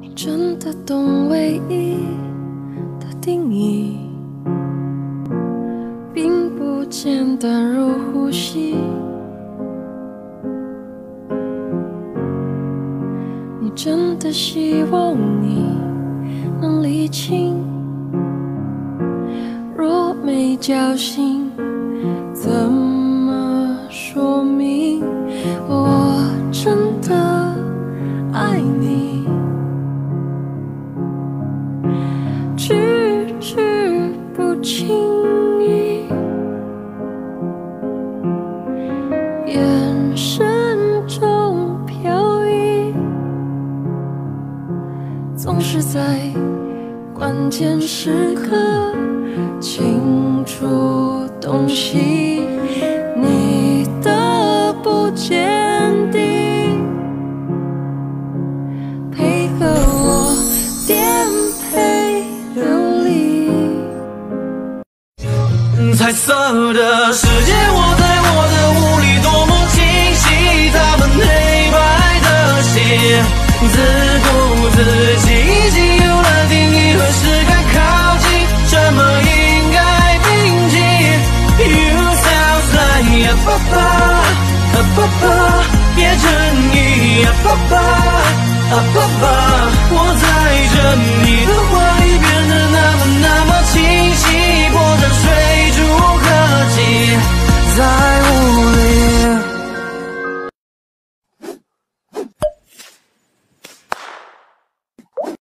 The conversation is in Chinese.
你真的懂唯一的定义，并不简单如呼吸。你真的希望你能理清，若没交心，怎轻易，眼神中飘逸，总是在关键时刻清楚洞悉彩色的世界，我在我的雾里多么清晰，他们黑白的心，自顾自己已经有了定义，何时该靠近，什么应该铭记。You sound like 呀爸爸，啊爸爸，别争